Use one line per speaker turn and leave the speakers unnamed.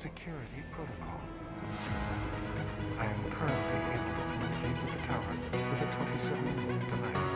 security protocol. I am currently able to communicate with the tower with a 27-minute delay.